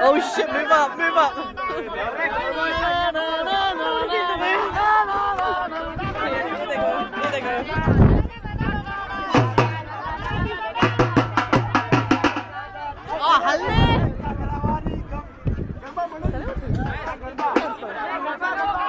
Oh shit, move up, move up. Oh, hello.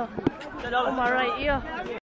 ear. Oh my right ear.